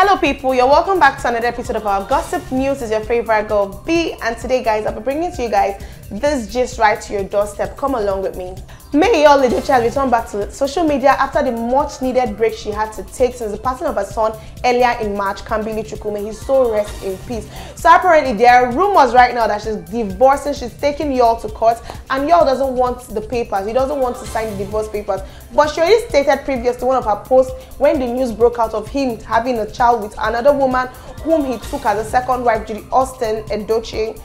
Hello people, you're welcome back to another episode of our Gossip News is your favorite girl B and today guys I'll be bringing to you guys this just right to your doorstep. Come along with me. May little child return back to social media after the much needed break she had to take since the passing of her son earlier in March, Kambili Chukwume. He's so rest in peace. So apparently there are rumors right now that she's divorcing, she's taking Yul to court and Yul doesn't want the papers. He doesn't want to sign the divorce papers. But she already stated previous to one of her posts when the news broke out of him having a child with another woman whom he took as a second wife, Judy Austin Edochie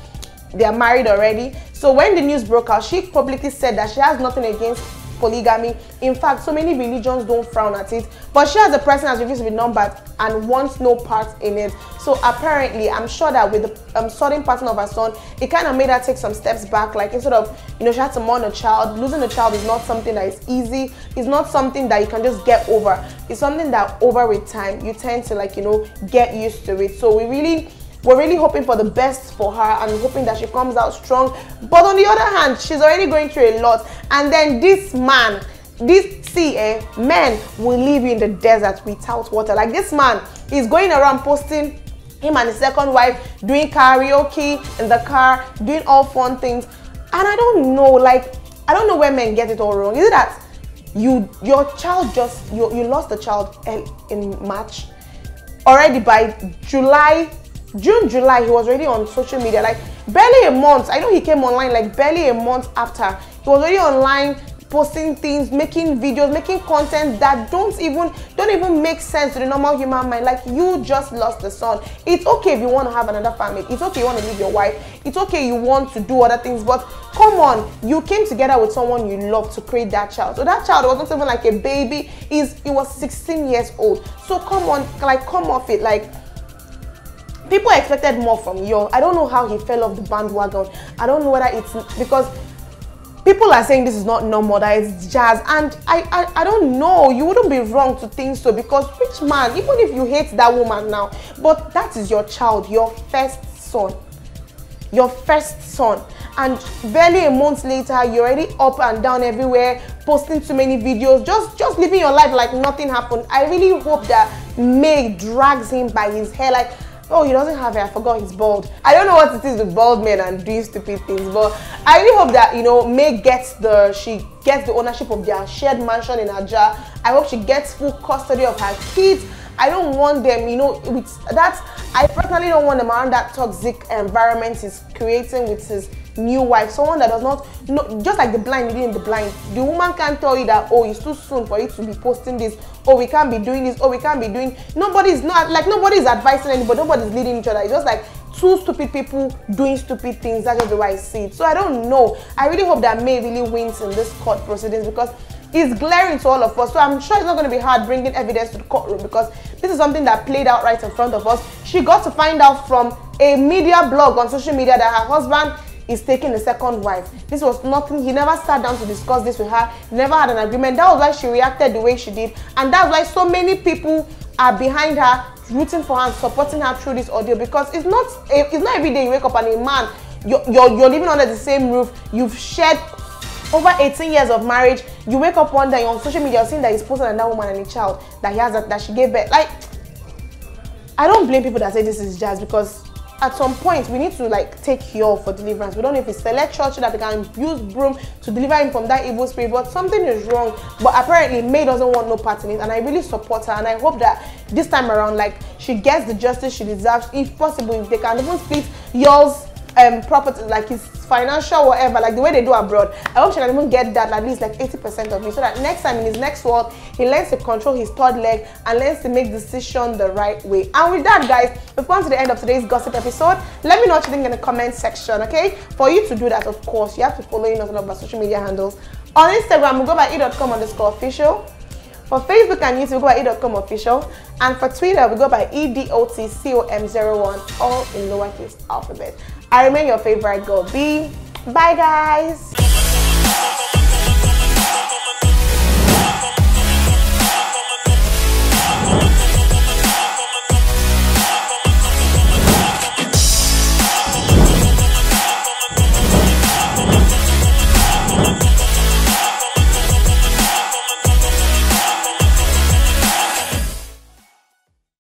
they are married already. So when the news broke out, she publicly said that she has nothing against polygamy. In fact, so many religions don't frown at it, but she as a person has refused to be numbered and wants no part in it. So apparently, I'm sure that with the um, sudden passing of her son, it kind of made her take some steps back. Like instead of, you know, she had to mourn a child. Losing a child is not something that is easy. It's not something that you can just get over. It's something that over with time, you tend to like, you know, get used to it. So we really we're really hoping for the best for her and hoping that she comes out strong. But on the other hand, she's already going through a lot. And then this man, this see, eh, men will leave you in the desert without water. Like this man is going around posting him and his second wife doing karaoke in the car, doing all fun things. And I don't know, like, I don't know where men get it all wrong. Is it that you your child just you, you lost the child in March already by July June, July, he was already on social media. Like barely a month. I know he came online like barely a month after. He was already online posting things, making videos, making content that don't even don't even make sense to the normal human mind. Like you just lost the son. It's okay if you want to have another family. It's okay you want to leave your wife. It's okay you want to do other things. But come on, you came together with someone you love to create that child. So that child wasn't even like a baby. Is it was 16 years old. So come on, like come off it. Like people expected more from Yul. I don't know how he fell off the bandwagon. I don't know whether it's because people are saying this is not normal, that it's jazz. And I, I, I don't know. You wouldn't be wrong to think so because which man, even if you hate that woman now, but that is your child, your first son. Your first son. And barely a month later, you're already up and down everywhere, posting too many videos, just just living your life like nothing happened. I really hope that May drags him by his hair. Like oh, he doesn't have it. I forgot he's bald. I don't know what it is with bald men and doing stupid things, but I really hope that you know May gets the she gets the ownership of their shared mansion in Aja. I hope she gets full custody of her kids. I don't want them, you know, with that. I personally don't want them around that toxic environment he's creating with his new wife, someone that does not know, just like the blind leading the blind. The woman can't tell you that, oh, it's too soon for you to be posting this, oh, we can't be doing this, oh, we can't be doing. Nobody's not like nobody's advising anybody, nobody's leading each other. It's just like two stupid people doing stupid things. That's just the way I see it. So I don't know. I really hope that May really wins in this court proceedings because it's glaring to all of us. So I'm sure it's not going to be hard bringing evidence to the courtroom because this is something that played out right in front of us. She got to find out from a media blog on social media that her husband is taking a second wife. This was nothing. He never sat down to discuss this with her. He never had an agreement. That was why she reacted the way she did. And that's why so many people are behind her, rooting for her and supporting her through this audio because it's not it's not every day you wake up and a man you're, you're, you're living under the same roof you've shared over 18 years of marriage you wake up one day on social media seeing that he's posting another woman and a child that he has a, that she gave birth like i don't blame people that say this is jazz because at some point we need to like take cure for deliverance. We don't know if it's select church that can use broom to deliver him from that evil spirit, but something is wrong. But apparently May doesn't want no part in it, and I really support her. And I hope that this time around, like she gets the justice she deserves. If possible, if they can even split yours um property like his financial whatever like the way they do abroad i hope she can even get that at least like 80 percent of it so that next time in his next world he learns to control his third leg and learns to make decision the right way. And with that guys we've come to the end of today's gossip episode. Let me know what you think in the comment section okay? For you to do that of course you have to follow us on our social media handles. On instagram we go by e.com underscore official. For Facebook and YouTube, we go by e.com official. And for Twitter, we go by EDOTCOM01, all in lowercase alphabet. I remain your favorite girl, B. Bye, guys.